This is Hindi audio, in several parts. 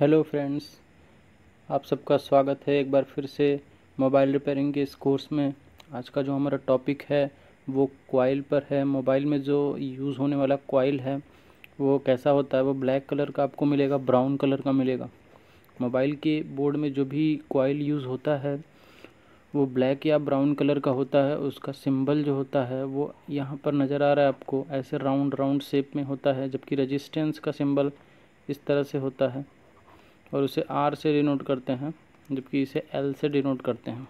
हेलो फ्रेंड्स, आप सबका स्वागत है एक बार फिर से मोबाइल रिपेयरिंग के इस कोर्स में। आज का जो हमारा टॉपिक है, वो कॉइल पर है। मोबाइल में जो यूज़ होने वाला कॉइल है, वो कैसा होता है? वो ब्लैक कलर का आपको मिलेगा, ब्राउन कलर का मिलेगा। मोबाइल के बोर्ड में जो भी कॉइल यूज़ होता है, वो ब्लैक या ब्राउन कलर का होता है। उसका सिंबल जो होता है, वो यहाँ पर नज़र आ रहा है आपको। ऐसे राउंड राउंड शेप में होता है, जबकि रजिस्टेंस का सिंबल इस तरह से होता है। और उसे आर से डिनोट करते हैं, जबकि इसे एल से डिनोट करते हैं।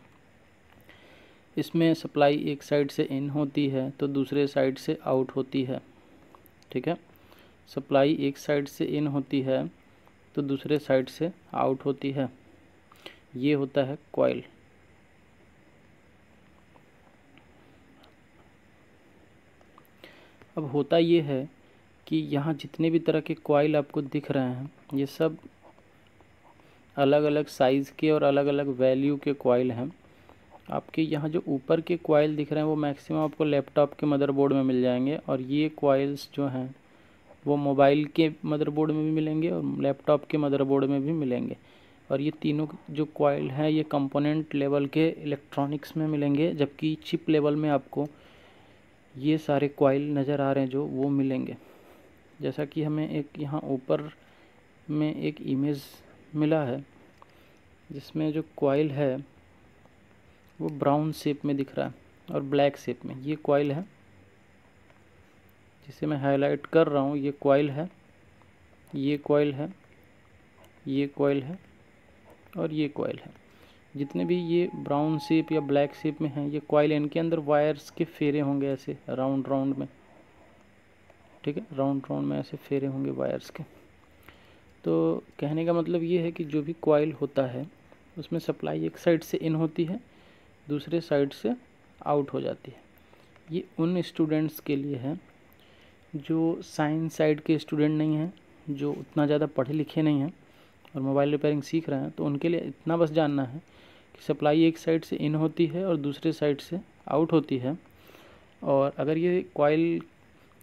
इसमें सप्लाई एक साइड से इन होती है तो दूसरे साइड से आउट होती है। ठीक है? सप्लाई एक साइड से इन होती है तो दूसरे साइड से आउट होती है। ये होता है कॉइल अब होता ये है कि यहाँ जितने भी तरह के कॉइल आपको दिख रहे हैं, ये सब अलग अलग साइज़ के और अलग अलग वैल्यू के कॉइल हैं। आपके यहाँ जो ऊपर के कॉइल दिख रहे हैं, वो मैक्सिमम आपको लैपटॉप के मदरबोर्ड में मिल जाएँगे और ये कॉइल्स जो हैं, वो मोबाइल के मदरबोर्ड में भी मिलेंगे और लैपटॉप के मदरबोर्ड में भी मिलेंगे। और ये तीनों जो कॉइल हैं, ये कंपोनेंट लेवल के इलेक्ट्रॉनिक्स में मिलेंगे, जबकि चिप लेवल में आपको ये सारे कॉइल नज़र आ रहे हैं जो वो मिलेंगे। जैसा कि हमें एक यहाँ ऊपर में एक इमेज मिला है, जिसमें जो कॉइल है, वो ब्राउन शेप में दिख रहा है और ब्लैक शेप में। ये कॉइल है, जिसे मैं हाईलाइट कर रहा हूँ। ये कॉइल है, ये कॉइल है, ये कॉइल है और ये कॉइल है। जितने भी ये ब्राउन शेप या ब्लैक शेप में हैं, ये कॉइल इनके अंदर वायर्स के फेरे होंगे ऐसे राउंड राउंड में। ठीक है? राउंड राउंड में ऐसे फेरे होंगे वायर्स के। तो कहने का मतलब ये है कि जो भी कॉइल होता है, उसमें सप्लाई एक साइड से इन होती है, दूसरे साइड से आउट हो जाती है। ये उन स्टूडेंट्स के लिए है, जो साइंस साइड के स्टूडेंट नहीं हैं, जो उतना ज़्यादा पढ़े लिखे नहीं हैं और मोबाइल रिपेयरिंग सीख रहे हैं तो उनके लिए इतना बस जानना है कि सप्लाई एक साइड से इन होती है और दूसरे साइड से आउट होती है। और अगर ये कॉइल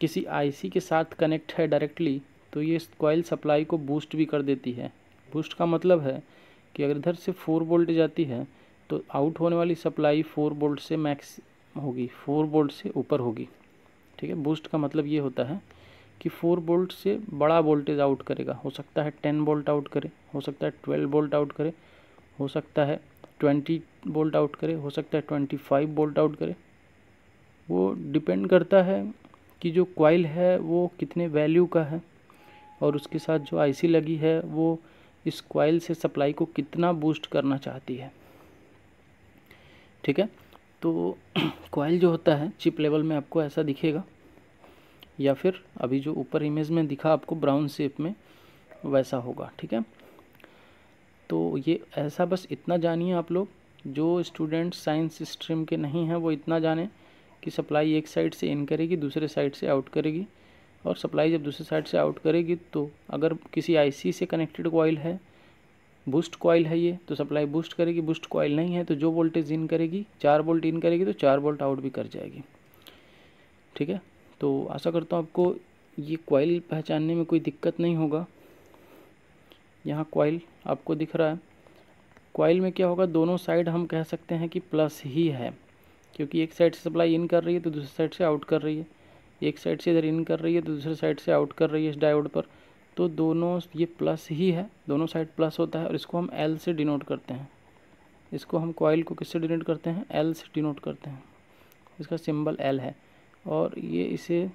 किसी आईसी के साथ कनेक्ट है डायरेक्टली तो ये कॉइल सप्लाई को बूस्ट भी कर देती है। बूस्ट का मतलब है कि अगर इधर से फोर बोल्ट जाती है तो आउट होने वाली सप्लाई फोर बोल्ट से मैक्स होगी फोर बोल्ट से ऊपर होगी। ठीक है? बूस्ट का मतलब ये होता है कि फोर बोल्ट से बड़ा वोल्टेज आउट करेगा। हो सकता है टेन बोल्ट आउट करे, हो सकता है ट्वेल्व बोल्ट आउट करे, हो सकता है ट्वेंटी बोल्ट आउट करे, हो सकता है ट्वेंटी फाइव बोल्ट आउट करे। वो डिपेंड करता है कि जो कॉइल है, वो कितने वैल्यू का है। और उसके साथ जो आईसी लगी है, वो इस कॉइल से सप्लाई को कितना बूस्ट करना चाहती है। ठीक है? तो क्वाइल जो होता है चिप लेवल में आपको ऐसा दिखेगा। या फिर अभी जो ऊपर इमेज में दिखा आपको ब्राउन शेप में, वैसा होगा। ठीक है? तो ये ऐसा बस इतना जानिए आप लोग। जो स्टूडेंट साइंस स्ट्रीम के नहीं हैं, वो इतना जाने कि सप्लाई एक साइड से इन करेगी, दूसरे साइड से आउट करेगी। और सप्लाई जब दूसरे साइड से आउट करेगी तो अगर किसी आईसी से कनेक्टेड कॉइल है बूस्ट कॉइल है ये तो सप्लाई बूस्ट करेगी बूस्ट कॉइल नहीं है तो जो वोल्टेज इन करेगी, चार वोल्ट इन करेगी तो चार वोल्ट आउट भी कर जाएगी। ठीक है? तो आशा करता हूँ आपको ये कॉइल पहचानने में कोई दिक्कत नहीं होगा। यहाँ कॉइल आपको दिख रहा है। कॉइल में क्या होगा, दोनों साइड हम कह सकते हैं कि प्लस ही है, क्योंकि एक साइड से सप्लाई इन कर रही है तो दूसरी साइड से आउट कर रही है। एक साइड से इधर इन कर रही है तो दूसरे साइड से आउट कर रही है इस डायोड पर। तो दोनों ये प्लस ही है, दोनों साइड प्लस होता है और इसको हम एल से डिनोट करते हैं। इसको हम कॉइल को किससे डिनोट करते हैं? एल से डिनोट करते हैं। इसका सिंबल एल है। और ये इसे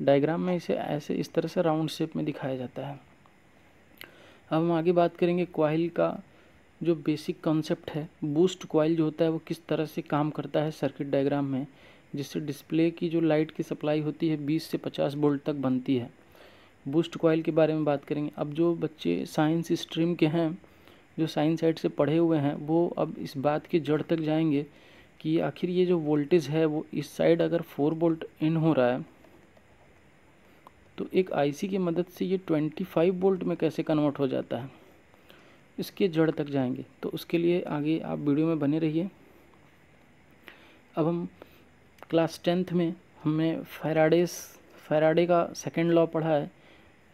डायग्राम में इसे ऐसे इस तरह से राउंड शेप में दिखाया जाता है। अब हम आगे बात करेंगे कॉइल का जो बेसिक कॉन्सेप्ट है। बूस्ट कॉइल जो होता है वो किस तरह से काम करता है सर्किट डायग्राम में। जिससे डिस्प्ले की जो लाइट की सप्लाई होती है 20 से 50 वोल्ट तक बनती है। बूस्ट कॉइल के बारे में बात करेंगे। अब जो बच्चे साइंस स्ट्रीम के हैं, जो साइंस साइड से पढ़े हुए हैं, वो अब इस बात की जड़ तक जाएँगे कि आखिर ये जो वोल्टेज है, वो इस साइड अगर फोर वोल्ट इन हो रहा है तो एक आईसी की मदद से ये 25 वोल्ट में कैसे कन्वर्ट हो जाता है? इसके जड़ तक जाएँगे। तो उसके लिए आगे आप वीडियो में बने रहिए। अब हम क्लास टेंथ में हमने फेराडेस फेराडे का सेकेंड लॉ पढ़ा है।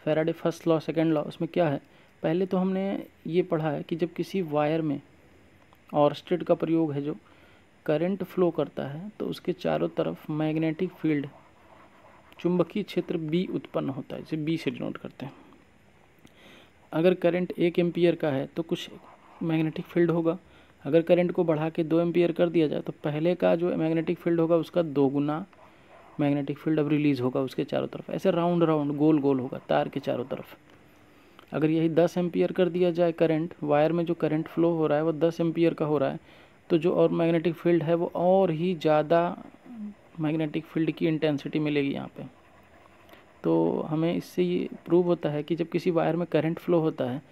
Faraday first law second law उसमें क्या है? पहले तो हमने ये पढ़ा है कि जब किसी वायर में और स्टेट का प्रयोग है जो करंट फ्लो करता है तो उसके चारों तरफ़ मैग्नेटिक फ़ील्ड चुंबकीय क्षेत्र बी उत्पन्न होता है, जिसे बी से डिनोट करते हैं। अगर करंट एक एम्पियर का है तो कुछ मैग्नेटिक फ़ील्ड होगा। अगर करंट को बढ़ा के दो एम्पियर कर दिया जाए तो पहले का जो मैग्नेटिक फ़ील्ड होगा, उसका दो गुना मैग्नेटिक फ़ील्ड अब रिलीज़ होगा उसके चारों तरफ़। ऐसे राउंड राउंड गोल गोल होगा, तार के चारों तरफ़। अगर यही दस एम्पियर कर दिया जाए करंट, वायर में जो करंट फ्लो हो रहा है, वो दस एम्पियर का हो रहा है तो जो और मैग्नेटिक फ़ील्ड है, वो और ही ज़्यादा मैग्नेटिक फ़ील्ड की इंटेंसिटी मिलेगी यहाँ पे। तो हमें इससे ये प्रूव होता है कि जब किसी वायर में करंट फ्लो होता है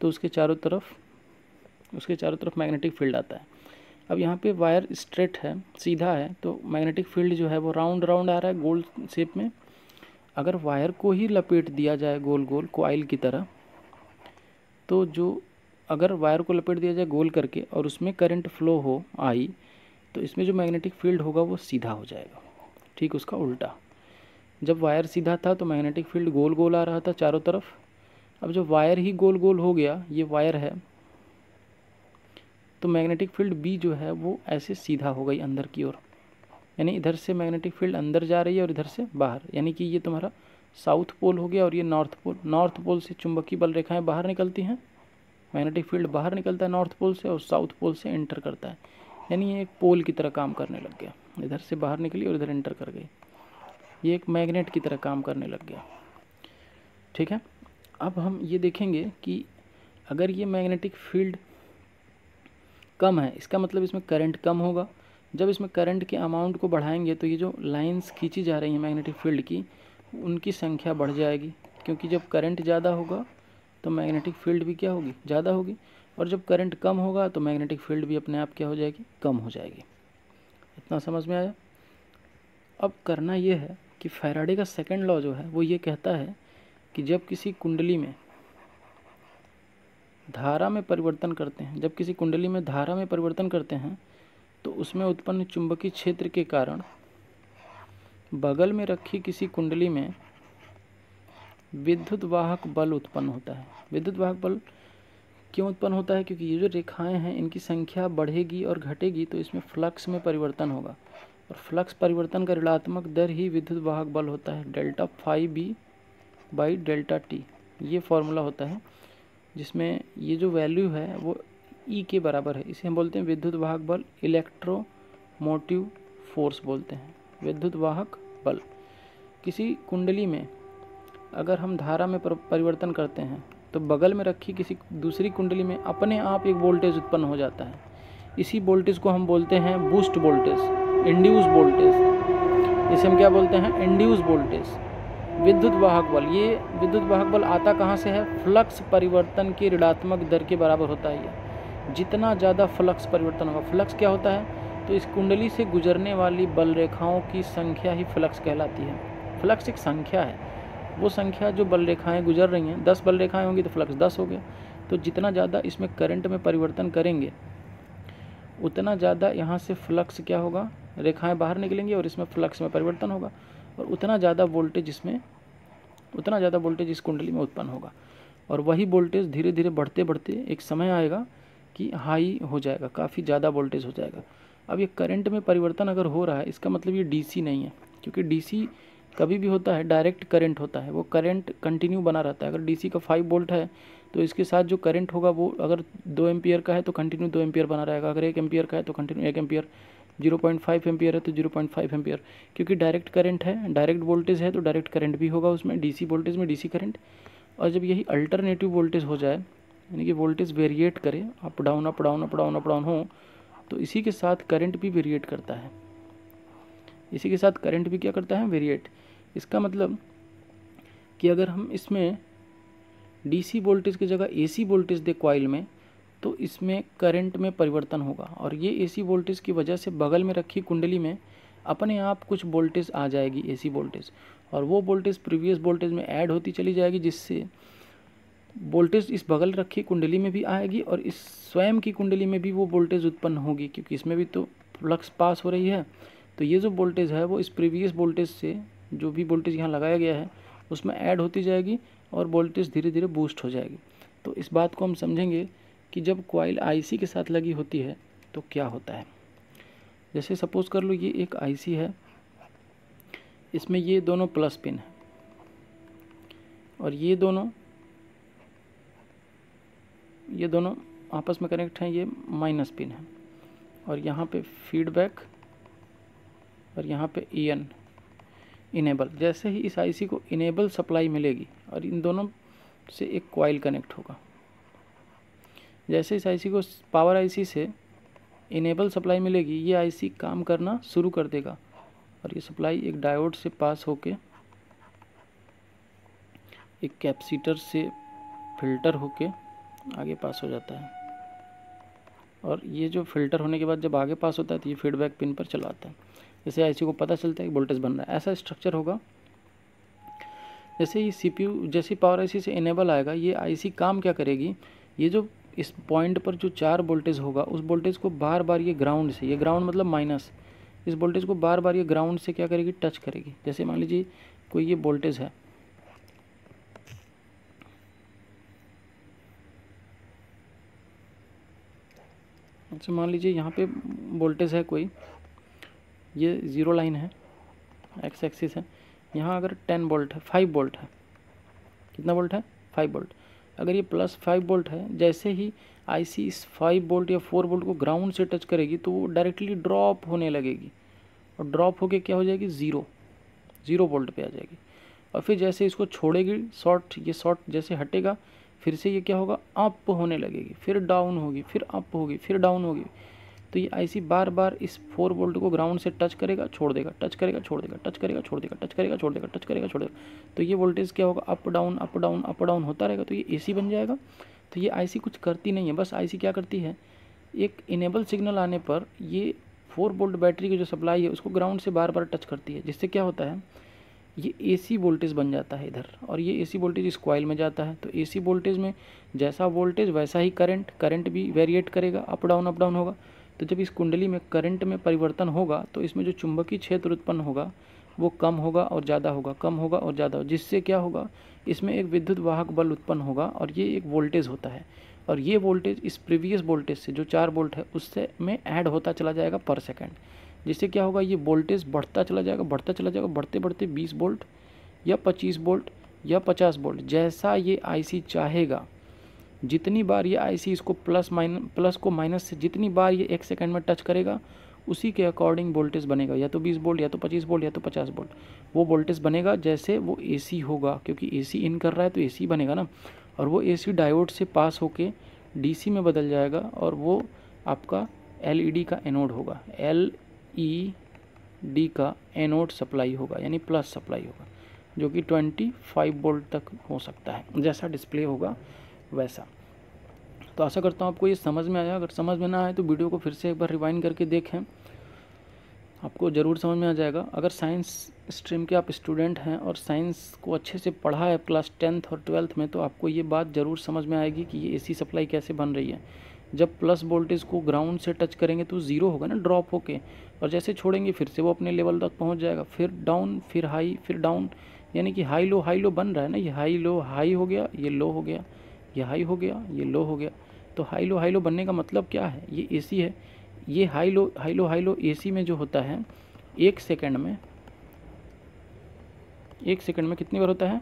तो उसके चारों तरफ़ उसके चारों तरफ़ मैग्नेटिक फ़ील्ड आता है। अब यहाँ पे वायर स्ट्रेट है, सीधा है तो मैग्नेटिक फ़ील्ड जो है वो राउंड राउंड आ रहा है गोल शेप में। अगर वायर को ही लपेट दिया जाए गोल गोल कोयल की तरह तो जो अगर वायर को लपेट दिया जाए गोल करके और उसमें करंट फ्लो हो, आई तो इसमें जो मैग्नेटिक फ़ील्ड होगा वो सीधा हो जाएगा। ठीक उसका उल्टा। जब वायर सीधा था तो मैग्नेटिक फ़ील्ड गोल गोल आ रहा था चारों तरफ़। अब जब वायर ही गोल गोल हो गया, ये वायर है तो मैग्नेटिक फ़ील्ड बी जो है वो ऐसे सीधा हो गई अंदर की ओर। यानी इधर से मैग्नेटिक फ़ील्ड अंदर जा रही है और इधर से बाहर। यानी कि ये तुम्हारा साउथ पोल हो गया और ये नॉर्थ पोल नॉर्थ पोल से चुंबकीय बल रेखाएँ बाहर निकलती हैं। मैग्नेटिक फ़ील्ड बाहर निकलता है नॉर्थ पोल से और साउथ पोल से एंटर करता है। यानी ये एक पोल की तरह काम करने लग गया। इधर से बाहर निकली और इधर एंटर कर गई। ये एक मैग्नेट की तरह काम करने लग गया। ठीक है? अब हम ये देखेंगे कि अगर ये मैग्नेटिक फ़ील्ड कम है, इसका मतलब इसमें करंट कम होगा। जब इसमें करंट के अमाउंट को बढ़ाएँगे तो ये जो लाइंस खींची जा रही हैं मैग्नेटिक फ़ील्ड की, उनकी संख्या बढ़ जाएगी। क्योंकि जब करंट ज़्यादा होगा तो मैग्नेटिक फ़ील्ड भी क्या होगी? ज़्यादा होगी। और जब करंट कम होगा तो मैग्नेटिक फ़ील्ड भी अपने आप क्या हो जाएगी? कम हो जाएगी। इतना समझ में आया? अब करना ये है कि फैराडे का सेकंड लॉ जो है, वो ये कहता है कि जब किसी कुंडली में धारा में परिवर्तन करते हैं। जब किसी कुंडली में धारा में परिवर्तन करते हैं तो उसमें उत्पन्न चुंबकीय क्षेत्र के कारण बगल में रखी किसी कुंडली में विद्युत वाहक बल उत्पन्न होता है। विद्युत वाहक बल क्यों उत्पन्न होता है? क्योंकि ये जो रेखाएँ हैं, इनकी संख्या बढ़ेगी और घटेगी तो इसमें फ्लक्स में परिवर्तन होगा। और फ्लक्स परिवर्तन का ऋणात्मक दर ही विद्युत वाहक बल होता है। Delta five B by delta T. ये फॉर्मूला होता है। जिसमें ये जो वैल्यू है, वो ई e के बराबर है। इसे हम बोलते हैं विद्युत वाहक बल इलेक्ट्रोमोटिव फोर्स बोलते हैं। विद्युत वाहक बल। किसी कुंडली में अगर हम धारा में परिवर्तन करते हैं तो बगल में रखी किसी दूसरी कुंडली में अपने आप एक वोल्टेज उत्पन्न हो जाता है। इसी वोल्टेज को हम बोलते हैं बूस्ट वोल्टेज इंड्यूस वोल्टेज इसे हम क्या बोलते हैं? इंड्यूस वोल्टेज विद्युत वाहक बल, ये विद्युत वाहक बल आता कहाँ से है? फ्लक्स परिवर्तन की ऋणात्मक दर के बराबर होता है ये। जितना ज़्यादा फ्लक्स परिवर्तन होगा, फ्लक्स क्या होता है? तो इस कुंडली से गुजरने वाली बल रेखाओं की संख्या ही फ्लक्स कहलाती है। फ्लक्स एक संख्या है। वो संख्या जो बल रेखाएँ गुजर रही हैं, दस बल रेखाएँ होंगी तो फ्लक्स दस हो गया। तो जितना ज़्यादा इसमें करंट में परिवर्तन करेंगे, उतना ज़्यादा यहाँ से फ्लक्स क्या होगा? रेखाएँ बाहर निकलेंगी और इसमें फ्लक्स में परिवर्तन होगा। और उतना ज़्यादा वोल्टेज इसमें, उतना ज़्यादा वोल्टेज इस कुंडली में उत्पन्न होगा। और वही वोल्टेज धीरे धीरे बढ़ते बढ़ते एक समय आएगा कि हाई हो जाएगा, काफ़ी ज़्यादा वोल्टेज हो जाएगा। अब ये करंट में परिवर्तन अगर हो रहा है, इसका मतलब ये डीसी नहीं है, क्योंकि डीसी कभी भी होता है, डायरेक्ट करंट होता है, वो करंट कंटिन्यू बना रहता है। अगर डीसी का फाइव वोल्ट है तो इसके साथ जो करंट होगा, वो अगर दो एम्पियर का है तो कंटिन्यू दो एम्पियर बना रहेगा। अगर एक एम्पियर का है तो कंटिन्यू एक ampere zero point five ampere है तो ज़ीरो पॉइंट फाइव एम्पियर। क्योंकि डायरेक्ट करंट है डायरेक्ट वोल्टेज है तो डायरेक्ट करंट भी होगा उसमें डीसी वोल्टेज में डीसी करंट और जब यही अल्टरनेटिव वोल्टेज हो जाए, यानी कि वोल्टेज वेरिएट करे up down up down up down up down हो तो इसी के साथ करंट भी वेरिएट करता है। इसी के साथ करंट भी क्या करता है? वेरिएट इसका मतलब कि अगर हम इसमें डीसी वोल्टेज की जगह एसी वोल्टेज दे कॉइल में तो इसमें करंट में परिवर्तन होगा। और ये एसी वोल्टेज की वजह से बगल में रखी कुंडली में अपने आप कुछ वोल्टेज आ जाएगी एसी वोल्टेज और वो वोल्टेज प्रीवियस वोल्टेज में ऐड होती चली जाएगी, जिससे वोल्टेज इस बगल रखी कुंडली में भी आएगी और इस स्वयं की कुंडली में भी वो वोल्टेज उत्पन्न होगी, क्योंकि इसमें भी तो फ्लक्स पास हो रही है। तो ये जो वोल्टेज है, वो इस प्रीवियस वोल्टेज से जो भी वोल्टेज यहाँ लगाया गया है, उसमें ऐड होती जाएगी और वोल्टेज धीरे धीरे बूस्ट हो जाएगी। तो इस बात को हम समझेंगे कि जब कॉइल आईसी के साथ लगी होती है तो क्या होता है? जैसे सपोज़ कर लो, ये एक आईसी है। इसमें ये दोनों प्लस पिन है। और ये दोनों ये दोनों आपस में कनेक्ट हैं, ये माइनस पिन है। और यहाँ पे फीडबैक और यहाँ पे ई एन इनेबल। जैसे ही इस आईसी को इनेबल सप्लाई मिलेगी, और इन दोनों से एक कॉइल कनेक्ट होगा। जैसे इस आईसी को पावर आईसी से इनेबल सप्लाई मिलेगी, ये आईसी काम करना शुरू कर देगा। और ये सप्लाई एक डायोड से पास होके, एक कैपेसिटर से फ़िल्टर होके आगे पास हो जाता है। और ये जो फ़िल्टर होने के बाद जब आगे पास होता है तो ये फीडबैक पिन पर चला आता है। जैसे आईसी को पता चलता है कि वोल्टेज बन रहा है, ऐसा स्ट्रक्चर होगा। जैसे ये सीपीयू जैसे पावर आईसी से इनेबल आएगा, ये आईसी काम क्या करेगी? ये जो इस पॉइंट पर जो चार वोल्टेज होगा, उस वोल्टेज को बार बार ये ग्राउंड से, ये ग्राउंड मतलब माइनस, इस वोल्टेज को बार बार ये ग्राउंड से क्या करेगी? टच करेगी। जैसे मान लीजिए कोई ये वोल्टेज है। अच्छा मान लीजिए यहाँ पे वोल्टेज है कोई, ये ज़ीरो लाइन है एक्स एक्सिस है, यहाँ अगर टेन वोल्ट है, फाइव वोल्ट है, कितना वोल्ट है? Five volt. अगर ये प्लस फाइव वोल्ट है, जैसे ही आईसी इस फाइव वोल्ट या फोर वोल्ट को ग्राउंड से टच करेगी तो वो डायरेक्टली ड्रॉप होने लगेगी। और ड्रॉप होके क्या हो जाएगी? ज़ीरो ज़ीरो वोल्ट पे आ जाएगी। और फिर जैसे इसको छोड़ेगी शॉर्ट ये शॉर्ट जैसे हटेगा, फिर से ये क्या होगा? अप होने लगेगी। फिर डाउन होगी, फिर अप होगी, फिर डाउन होगी। तो ये आईसी बार बार इस फोर वोल्ट को ग्राउंड से टच करेगा, छोड़ देगा टच करेगा, छोड़ देगा टच करेगा, छोड़ देगा टच करेगा, छोड़ देगा टच करेगा, छोड़ देगा। तो ये वोल्टेज क्या होगा? Up down up down up down होता रहेगा तो ये एसी बन जाएगा। तो ये आईसी कुछ करती नहीं है, बस आईसी क्या करती है? एक इनेबल सिग्नल आने पर ये फोर वोल्ट बैटरी की जो सप्लाई है, उसको ग्राउंड से बार बार टच करती है। जिससे क्या होता है? ये एसी वोल्टेज बन जाता है इधर, और ये एसी वोल्टेज इस कॉइल में जाता है। तो एसी वोल्टेज में जैसा वोल्टेज वैसा ही करंट करंट भी वेरिएट करेगा अप डाउन अप डाउन होगा। तो जब इस कुंडली में करंट में परिवर्तन होगा तो इसमें जो चुंबकीय क्षेत्र उत्पन्न होगा, वो कम होगा और ज़्यादा होगा, कम होगा और ज़्यादा होगा। जिससे क्या होगा? इसमें एक विद्युत वाहक बल उत्पन्न होगा और ये एक वोल्टेज होता है। और ये वोल्टेज इस प्रीवियस वोल्टेज से जो चार वोल्ट है, उससे में ऐड होता चला जाएगा पर सेकेंड जिससे क्या होगा? ये वोल्टेज बढ़ता चला जाएगा, बढ़ता चला जाएगा, बढ़ते बढ़ते बीस वोल्ट या पच्चीस वोल्ट या पचास वोल्ट जैसा ये आईसी चाहेगा। जितनी बार ये आईसी इसको प्लस माइन प्लस को माइनस से जितनी बार ये एक सेकंड में टच करेगा, उसी के अकॉर्डिंग वोल्टेज बनेगा। या तो 20 वोल्ट या तो 25 वोल्ट या तो 50 वोल्ट वो वोल्टेज बनेगा जैसे वो एसी होगा, क्योंकि एसी इन कर रहा है तो एसी बनेगा ना। और वो एसी डायोड से पास होके डीसी में बदल जाएगा और वो आपका एलईडी का एनोड होगा। एल ई डी का एनोड सप्लाई होगा, यानी प्लस सप्लाई होगा, जो कि 25 वोल्ट तक हो सकता है। जैसा डिस्प्ले होगा वैसा। तो आशा करता हूँ आपको ये समझ में आया। अगर समझ में ना आए तो वीडियो को फिर से एक बार रिवाइंड करके देखें। आपको ज़रूर समझ में आ जाएगा। अगर साइंस स्ट्रीम के आप स्टूडेंट हैं और साइंस को अच्छे से पढ़ा है क्लास टेंथ और ट्वेल्थ में तो आपको ये बात ज़रूर समझ में आएगी कि ये एसी सप्लाई कैसे बन रही है। जब प्लस वोल्टेज को ग्राउंड से टच करेंगे तो ज़ीरो होगा ना ड्रॉप होके। और जैसे छोड़ेंगे, फिर से वो अपने लेवल तक पहुँच जाएगा। फिर डाउन फिर हाई फिर डाउन यानी कि हाई लो हाई लो बन रहा है ना ये। हाई लो हाई हो गया, ये लो हो गया। ये हाई हो गया, ये लो हो गया। तो हाई लो हाई लो बनने का मतलब क्या है? ये एसी है। ये high low high low high low AC में जो होता है, एक सेकंड में, एक सेकंड में कितनी बार होता है?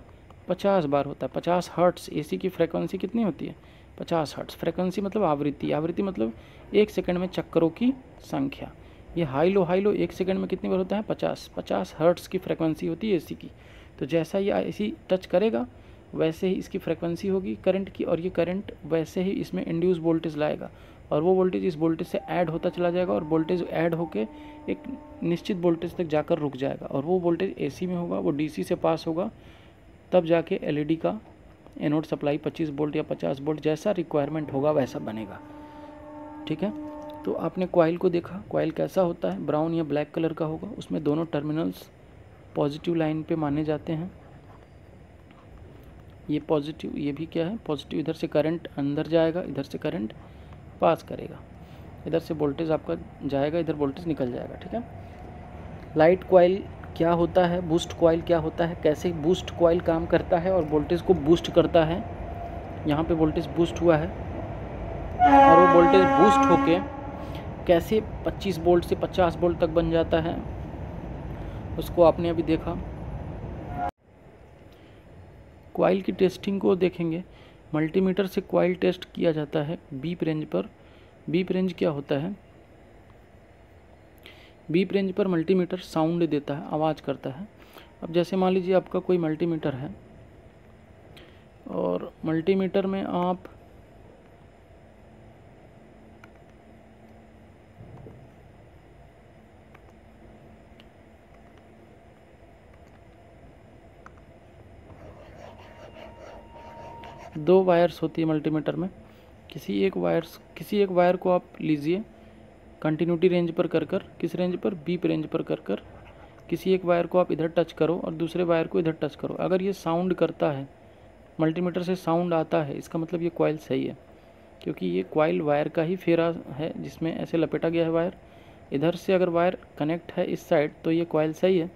पचास बार होता है। पचास हर्ट्स एसी की फ्रिक्वेंसी कितनी होती है? पचास हर्ट्स फ्रिक्वेंसी मतलब आवृत्ति। आवृत्ति मतलब एक सेकंड में चक्करों की संख्या। ये हाई लो हाई लो एक सेकंड में कितनी बार होता है? पचास। पचास हर्ट्स की फ्रिक्वेंसी होती है एसी की। तो जैसा ये एसी टच करेगा वैसे ही इसकी फ्रिक्वेंसी होगी करंट की और ये करंट वैसे ही इसमें इंड्यूस वोल्टेज लाएगा। और वो वोल्टेज इस वोल्टेज से ऐड होता चला जाएगा और वोल्टेज ऐड होके एक निश्चित वोल्टेज तक जाकर रुक जाएगा। और वो वोल्टेज एसी में होगा, वो डीसी से पास होगा, तब जाके एलईडी का एनोड सप्लाई 25 वोल्ट या 50 वोल्ट जैसा रिक्वायरमेंट होगा, वैसा बनेगा। ठीक है? तो आपने क्वाइल को देखा। क्वाइल कैसा होता है? ब्राउन या ब्लैक कलर का होगा। उसमें दोनों टर्मिनल्स पॉजिटिव लाइन पे माने जाते हैं। ये पॉजिटिव, ये भी क्या है? पॉजिटिव, इधर से करंट अंदर जाएगा, इधर से करंट पास करेगा। इधर से वोल्टेज आपका जाएगा, इधर वोल्टेज निकल जाएगा, ठीक है? लाइट कॉइल क्या होता है? बूस्ट कॉइल क्या होता है? कैसे बूस्ट कॉइल काम करता है और वोल्टेज को बूस्ट करता है? यहाँ पे वोल्टेज बूस्ट हुआ है और वो वोल्टेज बूस्ट होके कैसे 25 वोल्ट से 50 वोल्ट तक बन जाता है, उसको आपने अभी देखा। क्वाइल की टेस्टिंग को देखेंगे। मल्टीमीटर से क्वाइल टेस्ट किया जाता है बीप रेंज पर। बीप रेंज क्या होता है? बीप रेंज पर मल्टीमीटर साउंड देता है, आवाज़ करता है। अब जैसे मान लीजिए आपका कोई मल्टीमीटर है, और मल्टीमीटर में आप दो वायर्स होती है मल्टीमीटर में। किसी एक वायर्स, किसी एक वायर को आप लीजिए कंटिन्यूटी रेंज पर कर कर, किस रेंज पर? बीप रेंज पर कर कर, किसी एक वायर को आप इधर टच करो और दूसरे वायर को इधर टच करो। अगर ये साउंड करता है मल्टीमीटर से साउंड आता है, इसका मतलब ये कॉइल सही है, क्योंकि ये कॉइल वायर का ही फेरा है, जिसमें ऐसे लपेटा गया है वायर इधर से अगर वायर कनेक्ट है इस साइड तो ये कॉइल सही है।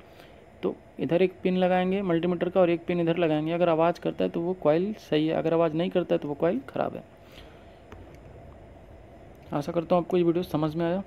तो इधर एक पिन लगाएँगे, मल्टीमीटर का, और एक पिन इधर लगाएँगे। अगर आवाज़ करता है तो वो कॉइल सही है, अगर आवाज़ नहीं करता है तो वो कॉइल ख़राब है। आशा करता हूँ आपको ये वीडियो समझ में आया।